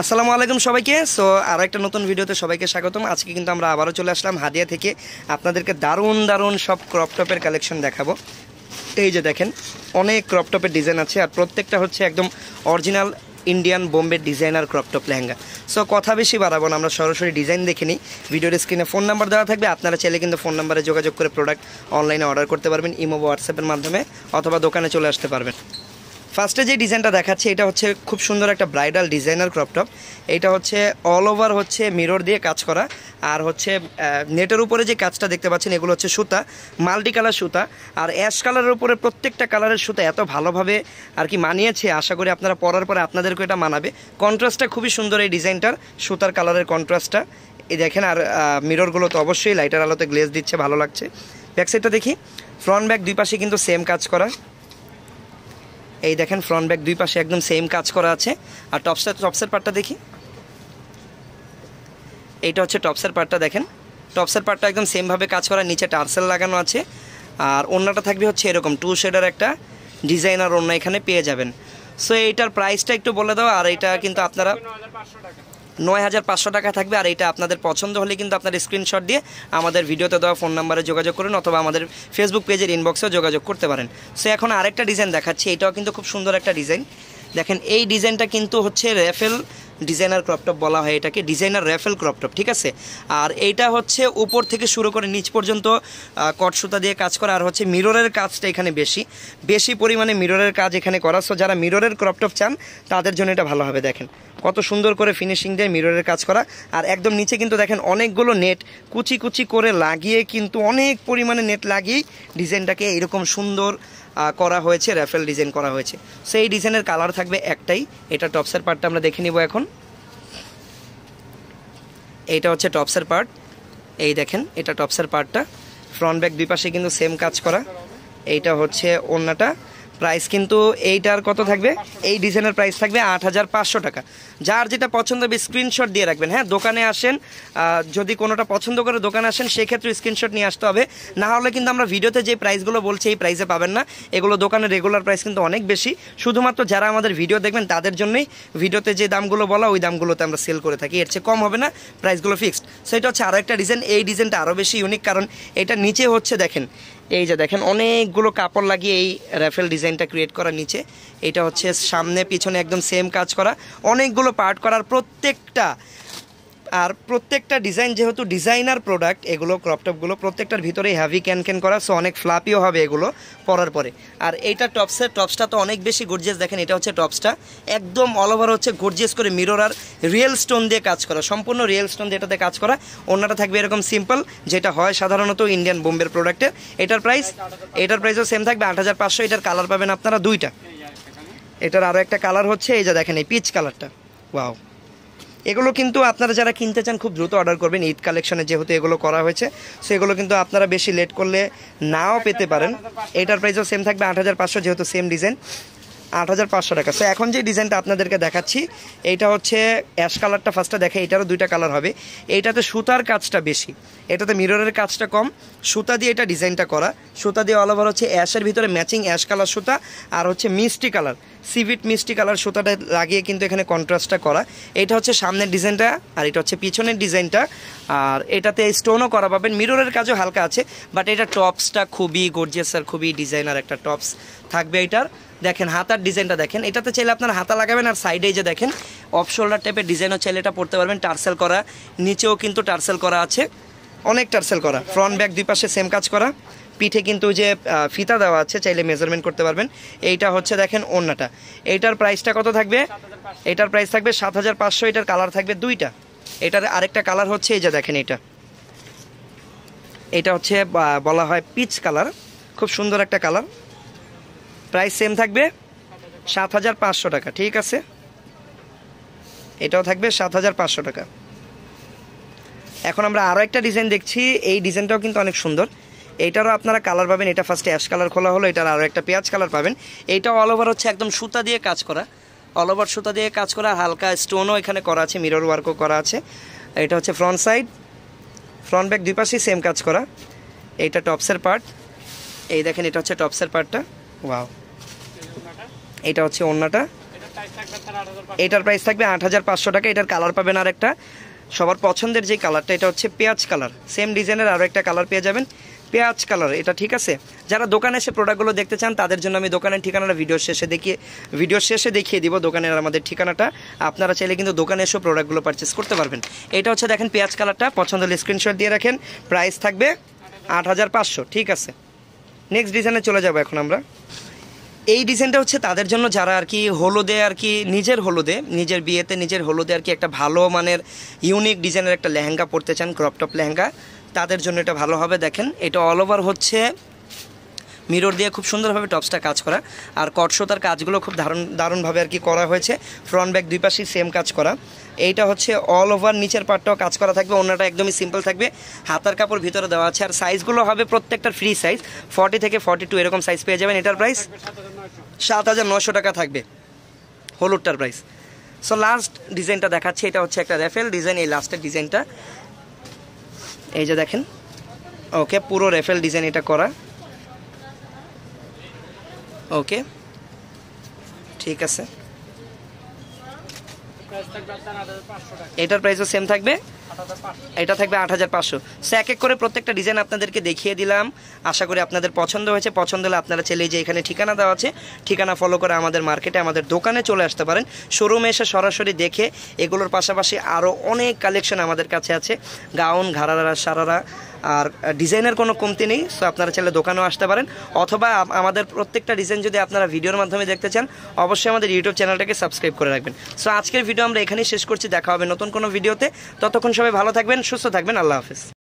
আসসালামু আলাইকুম সবাইকে। সো, আর একটা নতুন ভিডিওতে সবাইকে স্বাগতম। আজকে কিন্তু আমরা আবারও চলে আসলাম হাদিয়া থেকে। আপনাদেরকে দারুণ দারুণ সব ক্রপ টপের কালেকশন দেখাবো। এই যে দেখেন, অনেক ক্রপ টপের ডিজাইন আছে আর প্রত্যেকটা হচ্ছে একদম original Indian Bombay designer crop top lehenga. So, কথা বেশি বাড়াবো না, আমরা সরাসরি ডিজাইন দেখে নিই। ভিডিওর স্ক্রিনে ফোন নাম্বার দেওয়া থাকবে, আপনারা চাইলে কিন্তু ফোন নাম্বারে যোগাযোগ করে প্রোডাক্ট অনলাইনে অর্ডার করতে পারবেন, ইমো হোয়াটসঅ্যাপের মাধ্যমে অথবা দোকানে চলে আসতে পারবেন। ফার্স্টে যে ডিজাইনটা দেখাচ্ছি, এটা হচ্ছে খুব সুন্দর একটা ব্রাইডাল ডিজাইনার ক্রপটপ এটা হচ্ছে অল ওভার হচ্ছে মিরর দিয়ে কাজ করা। আর হচ্ছে নেটের উপরে যে কাজটা দেখতে পাচ্ছেন, এগুলো হচ্ছে সুতা মাল্টি কালার সুতা। আর অ্যাশ কালারের উপরে প্রত্যেকটা কালারের সুতা এত ভালোভাবে আর কি মানিয়েছে, আশা করি আপনারা পরার পরে আপনাদেরকে এটা মানাবে। কন্ট্রাস্টটা খুবই সুন্দর এই ডিজাইনটার, সুতার কালারের কন্ট্রাস্টটা এই দেখেন, আর মিররগুলো তো অবশ্যই লাইটার আলোতে গ্লেজ দিচ্ছে, ভালো লাগছে। ব্যাক সাইডটা দেখি। ফ্রন্ট ব্যাক দুই পাশে কিন্তু সেম কাজ করা। এই দেখেন ফ্রন্ট ব্যাক দুই পাশে একদম সেম কাজ করা আছে। আর টপসের টপসের পার্টটা দেখি। এইটা হচ্ছে টপসের পার্টটা দেখেন। টপসের পার্টটা একদম সেমভাবে কাজ করা, নিচে টার্সেল লাগানো আছে। আর অন্যটা থাকবে হচ্ছে এরকম টু শেডার একটা ডিজাইনার অন্য এখানে পেয়ে যাবেন। সো এইটার প্রাইসটা একটু বলে দাও, আর এটা কিন্তু আপনারা নয় হাজার পাঁচশো টাকা থাকবে আর এটা আপনাদের পছন্দ হলে কিন্তু আপনার স্ক্রিনশট দিয়ে আমাদের ভিডিওতে দেওয়া ফোন নাম্বারে যোগাযোগ করুন অথবা আমাদের ফেসবুক পেজের ইনবক্সেও যোগাযোগ করতে পারেন। সো এখন আরেকটা ডিজাইন দেখাচ্ছি। এটাও কিন্তু খুব সুন্দর একটা ডিজাইন দেখেন, এই ডিজাইনটা কিন্তু হচ্ছে র্যাফেল ডিজাইনার ক্রপটপ বলা হয় এটাকে ডিজাইনার র্যাফেল ক্রপটপ ঠিক আছে? আর এইটা হচ্ছে উপর থেকে শুরু করে নিচ পর্যন্ত কট সুতা দিয়ে কাজ করা, আর হচ্ছে মিররের কাজটা এখানে বেশি। বেশি পরিমাণে মিররের কাজ এখানে করা। সো যারা মিররের ক্রপটপ চান, তাদের জন্য এটা ভালো হবে, দেখেন। কত সুন্দর করে ফিনিশিং দিয়ে মিররের কাজ করা। আর একদম নিচে কিন্তু দেখেন অনেকগুলো নেট কুচি কুচি করে লাগিয়ে কিন্তু অনেক পরিমাণে নেট লাগিয়েই ডিজাইনটাকে এরকম সুন্দর করা হয়েছে র্যাফেল ডিজাইন করা হয়েছে। সেই ডিজাইনের কালার থাকবে একটাই। এটা টপসের পার্টটা আমরা দেখে নিব এখন। এইটা হচ্ছে টপসের পার্ট এই দেখেন, এটা টপসের পার্টটা ফ্রন্ট ব্যাক দুই পাশে কিন্তু সেম কাজ করা। এইটা হচ্ছে অন্যটা প্রাইস কিন্তু এইটার কত থাকবে? এই ডিজাইনের প্রাইস থাকবে আট হাজার পাঁচশো টাকা। যার যেটা পছন্দ হবে স্ক্রিনশট দিয়ে রাখবেন। হ্যাঁ দোকানে আসেন যদি কোনোটা পছন্দ করে দোকানে আসেন, সেক্ষেত্রে স্ক্রিনশট নিয়ে আসতে হবে। না হলে কিন্তু আমরা ভিডিওতে যে প্রাইসগুলো বলছি, এই প্রাইসে পাবেন না। এগুলো দোকানের রেগুলার প্রাইস কিন্তু অনেক বেশি। শুধুমাত্র যারা আমাদের ভিডিও দেখবেন, তাদের জন্যই ভিডিওতে যে দামগুলো বলা, ওই দামগুলোতে আমরা সেল করে থাকি। এর চেয়ে কম হবে না, প্রাইসগুলো ফিক্সড সো এটা হচ্ছে আরও একটা ডিজাইন। এই ডিজাইনটা আরও বেশি ইউনিক কারণ এটা নিচে হচ্ছে, দেখেন। এই যে দেখেন, অনেকগুলো কাপড় লাগিয়ে এই র্যাফেল ডিজাইনটা ক্রিয়েট করা নিচে। এটা হচ্ছে সামনে, পিছনে একদম সেম কাজ করা। অনেকগুলো পার্ট করার প্রত্যেকটা আর প্রত্যেকটা ডিজাইন যেহেতু ডিজাইনার প্রোডাক্ট এগুলো ক্রপটপগুলো প্রত্যেকটার ভিতরেই হ্যাভি ক্যান ক্যান করা সো অনেক ফ্লাপিও হবে এগুলো পরার পরে। আর এইটা টপসের টপসটা তো অনেক বেশি গর্জিয়াস দেখেন এটা হচ্ছে টপসটা একদম অল ওভার হচ্ছে গর্জিয়াস করে মিরর আর রিয়েল স্টোন দিয়ে কাজ করা, সম্পূর্ণ রিয়েল স্টোন দিয়ে এটাতে কাজ করা। অন্যটা থাকবে এরকম সিম্পল যেটা হয় সাধারণত ইন্ডিয়ান বোম্বের প্রোডাক্টের এটার প্রাইস এটার প্রাইসও সেম থাকবে আট হাজার পাঁচশো, এটার কালার পাবেন আপনারা দুইটা। এটার আরও একটা কালার হচ্ছে, এই যে দেখেন এই পিচ কালারটা ওয়াও এগুলো কিন্তু আপনারা যারা কিনতে চান খুব দ্রুত অর্ডার করবেন। ঈদ কালেকশনে যেহেতু এগুলো করা হয়েছে সো এগুলো কিন্তু আপনারা বেশি লেট করলে নাও পেতে পারেন। এটার প্রাইসও সেম থাকবে আট হাজার পাঁচশো, যেহেতু সেম ডিজাইন আট হাজার পাঁচশো টাকা। সো এখন যে ডিজাইনটা আপনাদেরকে দেখাচ্ছি এইটা হচ্ছে অ্যাশ কালারটা ফার্স্টে দেখে, এটারও দুইটা কালার হবে। এইটাতে সুতার কাজটা বেশি। এটাতে মিররের কাজটা কম। সুতা দিয়ে এটা ডিজাইনটা করা। সুতা দিয়ে ওভার হচ্ছে অ্যাশের ভিতরে ম্যাচিং অ্যাশ কালার সুতা আর হচ্ছে মিষ্টি কালার। সিভিট মিষ্টি কালার সুতাটা লাগিয়ে কিন্তু এখানে কন্ট্রাস্টটা করা। এটা হচ্ছে সামনের ডিজাইনটা আর এটা হচ্ছে পিছনের ডিজাইনটা। আর এটাতে স্টোনও করা পাবেন। মিররের কাজও হালকা আছে বাট এটা টপসটা খুবই গর্জিয়াস আর খুবই ডিজাইনার একটা টপস থাকবে এটার। দেখেন, হাতার ডিজাইনটা দেখেন। এটাতে চাইলে আপনার হাতা লাগাবেন আর সাইডে যে দেখেন অফ শোল্ডার টাইপের ডিজাইনও চাইলে এটা পড়তে পারবেন। টার্সেল করা, নিচেও কিন্তু টার্সেল করা আছে। অনেক টার্সেল করা ফ্রন্ট ব্যাক দুই পাশে সেম কাজ করা। পিঠে কিন্তু যে ফিতা দেওয়া আছে, চাইলে মেজারমেন্ট করতে পারবেন। এইটা হচ্ছে দেখেন অন্যটা এইটার প্রাইসটা কত থাকবে? এটার প্রাইস থাকবে সাত হাজার পাঁচশো, এটার কালার থাকবে দুইটা। এটার আরেকটা কালার হচ্ছে এই যে দেখেন এটা এটা হচ্ছে বলা হয় পিচ কালার খুব সুন্দর একটা কালার প্রাইস সেম থাকবে সাত হাজার পাঁচশো টাকা, ঠিক আছে? এটাও থাকবে সাত হাজার পাঁচশো টাকা। এখন আমরা আরও একটা ডিজাইন দেখছি, এই ডিজাইনটাও কিন্তু অনেক সুন্দর। এইটারও আপনারা কালার পাবেন, এটা ফার্স্টে অ্যাশ কালার খোলা হলো, এটার আরও একটা পেঁয়াজ কালার পাবেন। এইটাও অল ওভার হচ্ছে একদম সুতা দিয়ে কাজ করা অল ওভার সুতা দিয়ে কাজ করা হালকা স্টোনও এখানে করা আছে মিরর ওয়ার্কও করা আছে। এটা হচ্ছে ফ্রন্ট সাইড ফ্রন্ট ব্যাক দুই পাশেই সেম কাজ করা। এইটা টপসের পার্ট এই দেখেন এটা হচ্ছে টপসের পার্টটা ওয়াও এটা হচ্ছে অন্যটা এটার প্রাইস থাকবে আট হাজার পাঁচশো টাকা, এটার কালার পাবেন আর একটা সবার পছন্দের যে কালারটা এটা হচ্ছে পেঁয়াজ কালার সেম ডিজাইনের আরও একটা কালার পেয়ে যাবেন, পেঁয়াজ কালার এটা ঠিক আছে। যারা দোকানে এসে প্রোডাক্টগুলো দেখতে চান, তাদের জন্য আমি দোকানের ঠিকানাটা ভিডিও শেষে দেখিয়ে ভিডিও শেষে দেখিয়ে দিব দোকানের আমাদের ঠিকানাটা। আপনারা চাইলে কিন্তু দোকানে এসেও প্রোডাক্টগুলো পারচেস করতে পারবেন। এটা হচ্ছে দেখেন পেঁয়াজ কালারটা পছন্দ হলে স্ক্রিনশট দিয়ে রাখেন। প্রাইস থাকবে আট হাজার পাঁচশো, ঠিক আছে। নেক্সট ডিজাইনে চলে যাব এখন আমরা। এই ডিজাইনটা হচ্ছে তাদের জন্য যারা আর কি হলুদে আর কি নিজের হলুদে, নিজের বিয়েতে নিজের হলুদে আর কি একটা ভালো মানের ইউনিক ডিজাইনের একটা লেহেঙ্গা পরতে চান ক্রপটপ লেহেঙ্গা, তাদের জন্য এটা ভালো হবে। দেখেন, এটা অল ওভার হচ্ছে মিরর দিয়ে খুব সুন্দরভাবে টপসটা কাজ করা। আর কটসোতার কাজগুলো খুব দারুণ দারুণভাবে আর কি করা হয়েছে। ফ্রন্ট ব্যাক দুই পাশেই সেম কাজ করা। এইটা হচ্ছে অল ওভার নিচের পার্টটাও কাজ করা থাকবে অন্যটা একদমই সিম্পল থাকবে। হাতার কাপড় ভিতরে দেওয়া আছে, আর সাইজগুলো হবে প্রত্যেকটার ফ্রি সাইজ ফর্টি থেকে ফর্টি টু এরকম সাইজ পেয়ে যাবেন এটার প্রাইস সাত হাজার নশো টাকা থাকবে হলুদটার প্রাইস সো লাস্ট ডিজাইনটা দেখাচ্ছি, এটা হচ্ছে একটা রেফেল ডিজাইন এই লাস্টের ডিজাইনটা এই যে দেখেন ওকে পুরো রেফেল ডিজাইন এটা করা। ওকে। ঠিক আছে। এটার প্রাইসও সেম থাকবে? এটা থাকবে আট হাজার পাঁচশো। সো এক এক করে প্রত্যেকটা ডিজাইন আপনাদেরকে দেখিয়ে দিলাম। আশা করি আপনাদের পছন্দ হয়েছে। পছন্দ হলে আপনারা চাইলে যে এখানে ঠিকানা দেওয়া আছে, ঠিকানা ফলো করে আমাদের মার্কেটে আমাদের দোকানে চলে আসতে পারেন। শোরুমে এসে সরাসরি দেখে, এগুলোর পাশাপাশি আরও অনেক কালেকশন আমাদের কাছে আছে। গাউন, ঘাড়ারা, সারারা আর ডিজাইনের কোনো কমতি নেই সো আপনারা চাইলে দোকানেও আসতে পারেন। অথবা আমাদের প্রত্যেকটা ডিজাইন যদি আপনারা ভিডিওর মাধ্যমে দেখতে চান, অবশ্যই আমাদের ইউটিউব চ্যানেলটাকে সাবস্ক্রাইব করে রাখবেন। সো আজকের ভিডিও আমরা এখানেই শেষ করছি, দেখা হবে নতুন কোনো ভিডিওতে ততক্ষণ সবাই ভালো থাকবেন, সুস্থ থাকবেন, আল্লাহ হাফিজ।